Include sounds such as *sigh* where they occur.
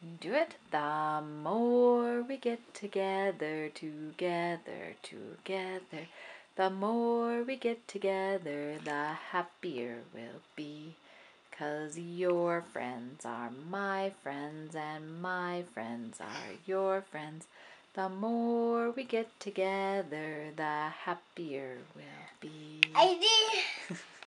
Do it. The more we get together, together, together, the more we get together, the happier we'll be. Cause your friends are my friends, and my friends are your friends. The more we get together, the happier we'll be. I did. *laughs*